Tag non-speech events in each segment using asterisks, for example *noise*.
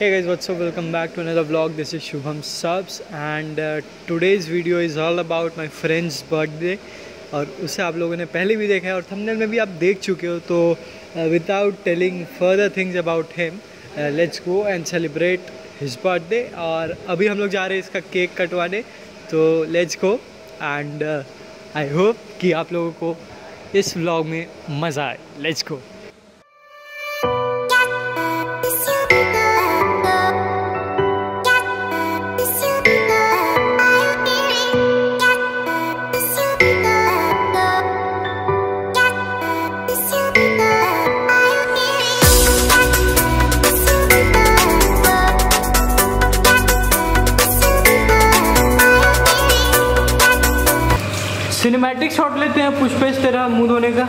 Hey guys, what's up? Welcome back to another vlog. This is Shubham Subs and uh, today's video is all about my friend's birthday और उसे आप लोगों ने पहले भी देखा है और थंबनेल में भी आप देख चुके हो तो without telling further things about him let's go and celebrate his birthday और अभी हम लोग जा रहे हैं इसका केक कटवाने तो let's go and I hope कि आप लोगों को इस व्लॉग में मज़ा आए लेट्स गो सिनेमैटिक शॉट लेते हैं पुष्पेश, तेरा मुँह धोने का।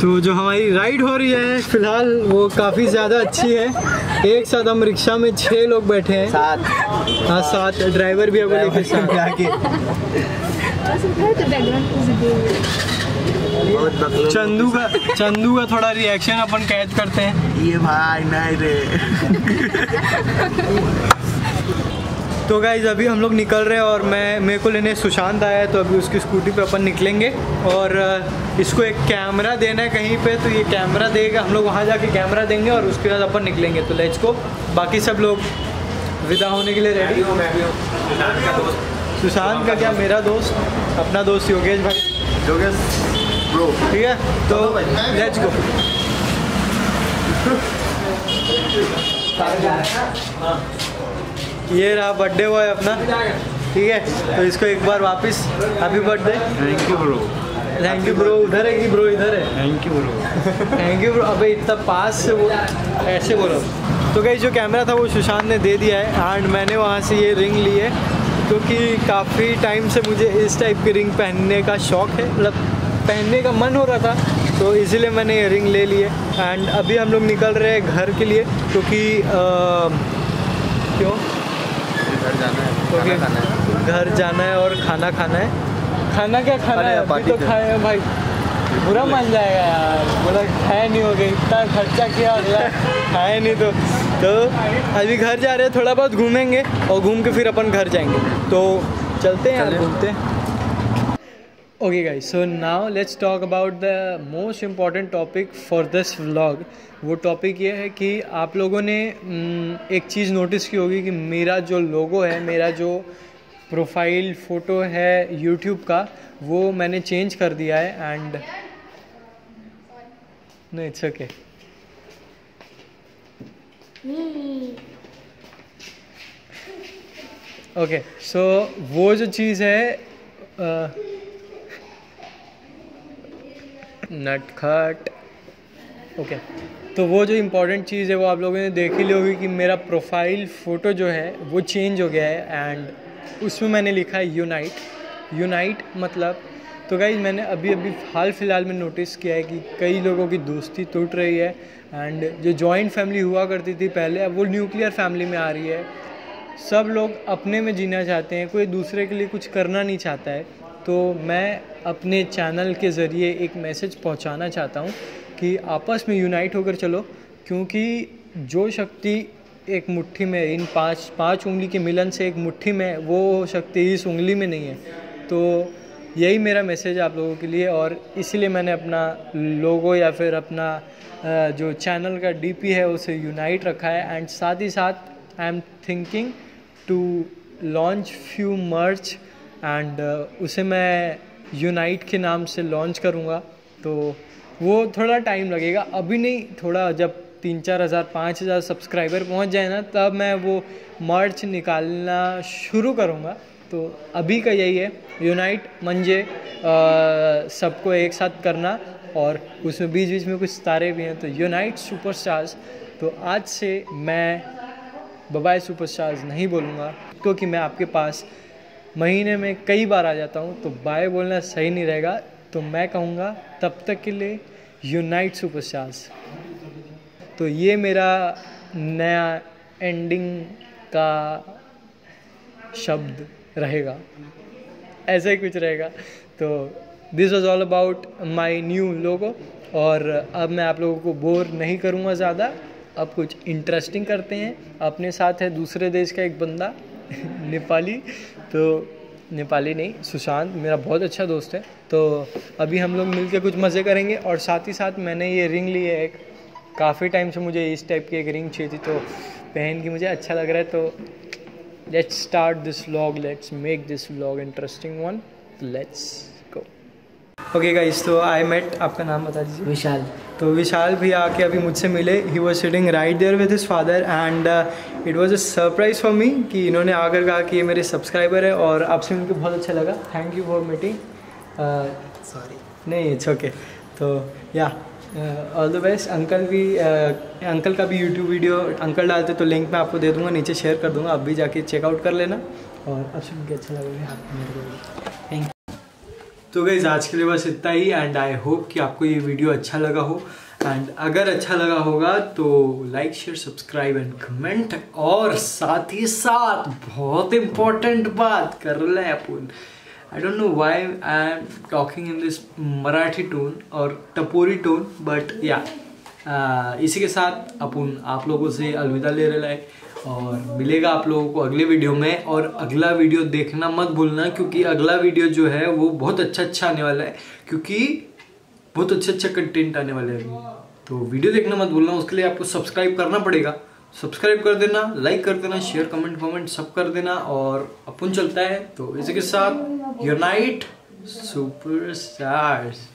तो जो हमारी राइड हो रही है, फ़िलहाल वो काफ़ी ज़्यादा अच्छी है। एक साथ हम रिक्शा में छह लोग बैठे हैं। साथ हाँ साथ ड्राइवर भी अभी लेके साथ आके। चंदू का चंदू का थोड़ा रिएक्शन अपन कैद करते हैं। ये भाई नहीं रे। तो गाइज़ अभी हम लोग निकल रहे हैं और मैं मेरे को लेने सुशांत आया है तो अभी उसकी स्कूटी पे अपन निकलेंगे। और इसको एक कैमरा देना है कहीं पे तो ये कैमरा देगा। हम लोग वहाँ जाके कैमरा देंगे और उसके बाद अपन निकलेंगे। तो लेट्स को बाकी सब लोग विदा होने के लिए रेडी मैं भी हूँ सुशांत का क्या? मेरा दोस्त? अपना दोस्त योगेश भाई। ब्रो ठीक है? तो लेट्स गो *laughs* ये रहा बर्थडे बॉय अपना। ठीक है? तो इसको एक बार वापस happy birthday thank you bro thank you bro उधर है कि ब्रो इधर है? Thank you bro thank you bro अबे इतना पास से वो ऐसे बोलो। तो गई जो कैमरा था वो सुशांत ने दे दिया है एंड मैंने वहाँ से ये रिंग ली है क्योंकि काफ़ी टाइम से मुझे इस टाइप की रिंग पहनने का शौक़ है। मतलब पहनने का मन हो रहा था तो इसीलिए मैंने ये रिंग ले ली है एंड अभी हम लोग निकल रहे हैं घर के लिए क्योंकि क्यों? घर जाना है तो खाना खाना है। घर जाना है और खाना खाना है। खाना क्या खाना है? अभी तो खाए हैं भाई। बुरा मान जाएगा यार। बोला खाए नहीं हो गए इतना खर्चा किया अगला। खाए नहीं तो। तो अभी घर जा रहे हैं थोड़ा बहुत घूमेंगे और घूम के फिर अपन घर जाएँगे। तो चलते हैं यार घूमते हैं। Okay guys so now let's talk about the most important topic for this vlog वो टॉपिक ये है कि आप लोगों ने हम्म, एक चीज़ नोटिस की होगी कि मेरा जो लोगो है मेरा जो प्रोफ़ाइल फ़ोटो है यूट्यूब का वो मैंने चेंज कर दिया है एंड नहीं इट्स ओके ओके सो वो जो चीज़ है अ, नटखट ओके तो वो जो इम्पोर्टेंट चीज़ है वो आप लोगों ने देख ही ली होगी कि मेरा प्रोफ़ाइल फ़ोटो जो है वो चेंज हो गया है एंड उसमें मैंने लिखा है यूनाइट यूनाइट मतलब तो गाइज़ मैंने अभी अभी हाल फ़िलहाल में नोटिस किया है कि कई लोगों की दोस्ती टूट रही है एंड जो जॉइंट फैमिली हुआ करती थी पहले, अब वो न्यूक्लियर फैमिली में आ रही है। सब लोग अपने में जीना चाहते हैं, कोई दूसरे के लिए कुछ करना नहीं चाहता है। तो मैं अपने चैनल के ज़रिए एक मैसेज पहुंचाना चाहता हूँ कि आपस में यूनाइट होकर चलो, क्योंकि जो शक्ति एक मुट्ठी में, इन पाँच पाँच उंगली के मिलन से एक मुट्ठी में, वो शक्ति इस उंगली में नहीं है। तो यही मेरा मैसेज आप लोगों के लिए, और इसीलिए मैंने अपना लोगो या फिर अपना जो चैनल का डीपी है, उसे यूनाइट रखा है। एंड साथ ही साथ I am thinking to launch few merch and उसे मैं यूनाइट के नाम से लॉन्च करूँगा। तो वो थोड़ा टाइम लगेगा। अभी नहीं, थोड़ा जब तीन चार हज़ार, पाँच हज़ार सब्सक्राइबर पहुँच जाए ना, तब मैं वो मर्च निकालना शुरू करूँगा। तो अभी का यही है। यूनाइट मंजे सबको एक साथ करना। और उसमें बीच बीच में कुछ सितारे भी हैं। तो यूनाइट सुपरस्टार्स तो आज से मैं बबाई सुपरस्टार्स नहीं बोलूँगा, क्योंकि मैं आपके पास महीने में कई बार आ जाता हूँ तो बाय बोलना सही नहीं रहेगा। तो मैं कहूँगा, तब तक के लिए यूनाइट सुपरस्टार्स तो ये मेरा नया एंडिंग का शब्द रहेगा। ऐसा ही कुछ रहेगा। तो this was all about my new logo और अब मैं आप लोगों को बोर नहीं करूँगा ज़्यादा। अब कुछ इंटरेस्टिंग करते हैं। अपने साथ है दूसरे देश का एक बंदा, *laughs* नेपाली। तो नेपाली नहीं, सुशांत मेरा बहुत अच्छा दोस्त है। तो अभी हम लोग मिलके कुछ मज़े करेंगे और साथ ही साथ मैंने ये रिंग ली है एक। काफ़ी टाइम से मुझे इस टाइप की एक रिंग चाहिए थी तो पहन के मुझे अच्छा लग रहा है तो let's start this vlog let's make this vlog interesting one let's okay guys तो आई मेट आपका नाम बता दीजिए। विशाल। तो विशाल भी आके अभी मुझसे मिले। He was sitting right there with his father and it was a surprise for me कि इन्होंने आकर कहा कि ये मेरे सब्सक्राइबर है और आपसे मिलकर बहुत अच्छा लगा। Thank you for meeting sorry नहीं इट्स ओके तो yeah all the best uncle भी uh, अंकल का भी यूट्यूब वीडियो अंकल डालते तो लिंक मैं आपको दे दूँगा नीचे शेयर कर दूँगा। आप भी जाके चेकआउट कर लेना। और आपसे सुन के अच्छा लगेगा थैंक तो गई आज के लिए बस इतना ही एंड आई होप कि आपको ये वीडियो अच्छा लगा हो. एंड अगर अच्छा लगा होगा तो like share subscribe and comment और साथ ही साथ बहुत इम्पोर्टेंट बात कर रहे हैं अपन. I don't know why I am talking in this Marathi tone और टपोरी टोन बट या इसी के साथ अपन आप लोगों से अलविदा ले रहे हैं. और मिलेगा आप लोगों को अगले वीडियो में। और अगला वीडियो देखना मत भूलना, क्योंकि अगला वीडियो जो है, वो बहुत अच्छा अच्छा आने वाला है, क्योंकि बहुत अच्छा अच्छा कंटेंट आने वाला है तो वीडियो देखना मत भूलना, उसके लिए आपको सब्सक्राइब करना पड़ेगा। सब्सक्राइब कर देना लाइक कर देना शेयर कमेंट कमेंट सब कर देना, और अपन चलता है। तो इसी के साथ यूनाइट सुपर स्टार्स